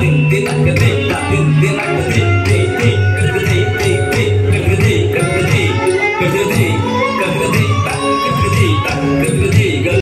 din din din din din 革命。